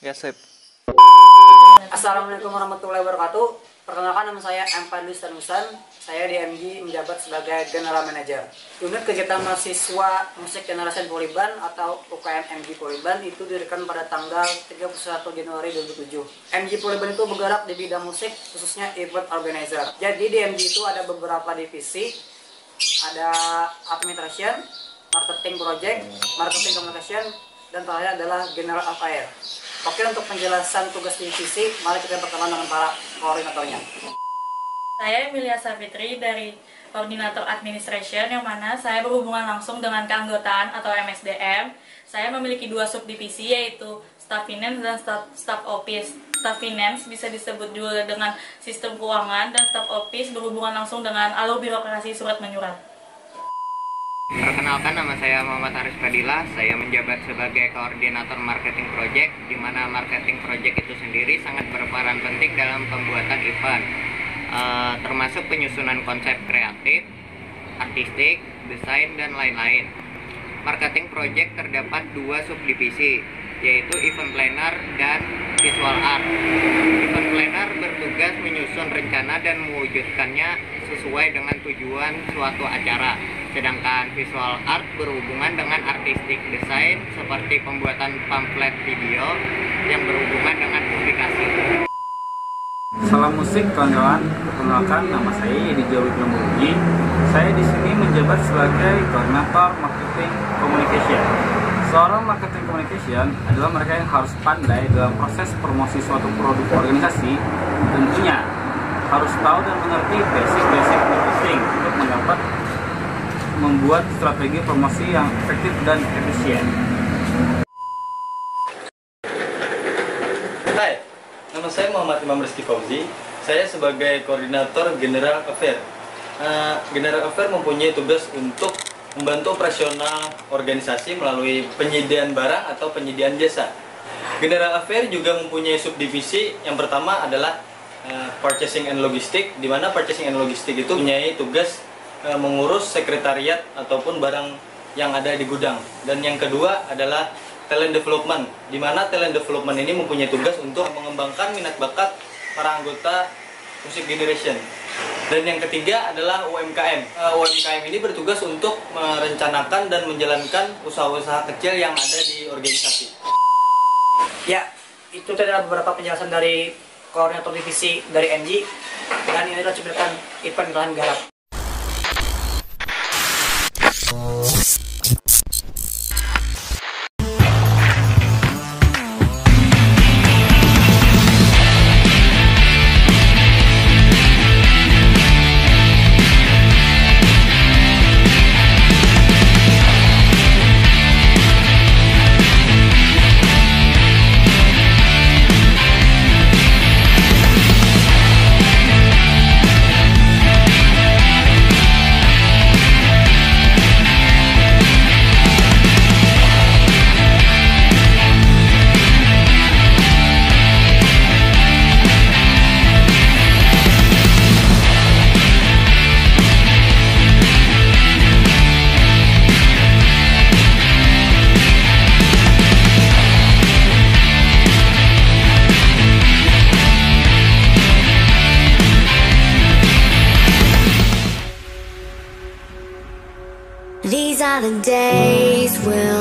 Ya, sip. Assalamualaikum warahmatullahi wabarakatuh. Perkenalkan nama saya M. Padli Stanusan. Saya di MG menjabat sebagai General Manager. Unit kegiatan mahasiswa musik generasi Poliban atau UKM MG Poliban itu didirikan pada tanggal 31 Januari 2007. MG Poliban itu bergerak di bidang musik khususnya event organizer. Jadi di MG itu ada beberapa divisi. Ada administration, marketing project, marketing communication, dan terakhir adalah general affair. Oke untuk penjelasan tugas divisi, mari kita perkenalan dengan para koordinatornya. Saya Emilia Savitri dari Koordinator Administration yang mana saya berhubungan langsung dengan keanggotaan atau MSDM. Saya memiliki dua subdivisi yaitu Staff Finance dan Staff, Staff Office. Staff Finance bisa disebut juga dengan sistem keuangan dan Staff Office berhubungan langsung dengan alur birokrasi surat menyurat. Perkenalkan nama saya Muhammad Haris Fadila, saya menjabat sebagai koordinator marketing project di mana marketing project itu sendiri sangat berperan penting dalam pembuatan event uh, termasuk penyusunan konsep kreatif, artistik, desain dan lain-lain. Marketing project terdapat dua subdivisi yaitu event planner dan visual art. Event planner bertugas menyusun rencana dan mewujudkannya sesuai dengan tujuan suatu acara sedangkan visual art berhubungan dengan artistik desain seperti pembuatan pamflet video yang berhubungan dengan publikasi. Salam musik kawan-kawan, perkenalkan nama saya Yedi Jawid Lembuji. Saya di sini menjabat sebagai koordinator marketing communication. Seorang marketing communication adalah mereka yang harus pandai dalam proses promosi suatu produk organisasi. Tentunya harus tahu dan mengerti basic-basic marketing untuk mendapat membuat strategi promosi yang efektif dan efisien. Hai, nama saya Muhammad Imam Rizky Fauzi. Saya sebagai koordinator General Affair. Uh, General Affair mempunyai tugas untuk membantu operasional organisasi melalui penyediaan barang atau penyediaan jasa. General Affair juga mempunyai subdivisi. Yang pertama adalah uh, purchasing and logistik, di mana purchasing and logistik itu mempunyai tugas e, mengurus sekretariat ataupun barang yang ada di gudang. Dan yang kedua adalah talent development, di mana talent development ini mempunyai tugas untuk mengembangkan minat bakat para anggota musik generation. Dan yang ketiga adalah UMKM. UMKM ini bertugas untuk merencanakan dan menjalankan usaha-usaha kecil yang ada di organisasi. Ya, itu adalah beberapa penjelasan dari koordinator divisi dari NG dan ini adalah cuplikan event Lahan Garap. holidays will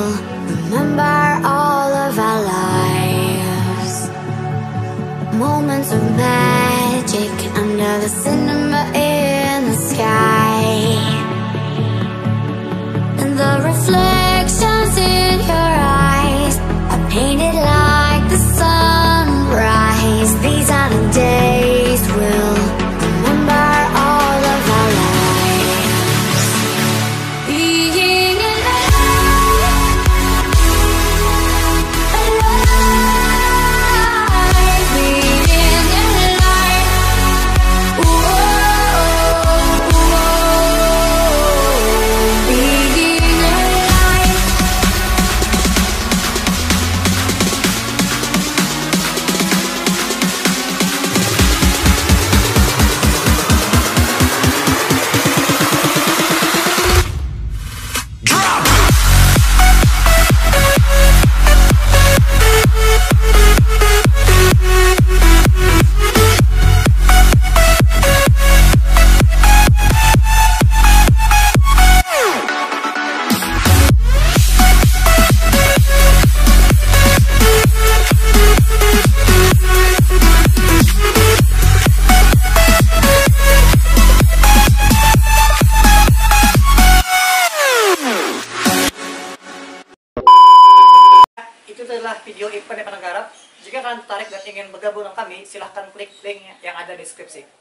video event yang pernah garap. Jika kalian tertarik dan ingin bergabung dengan kami, silahkan klik link yang ada di deskripsi.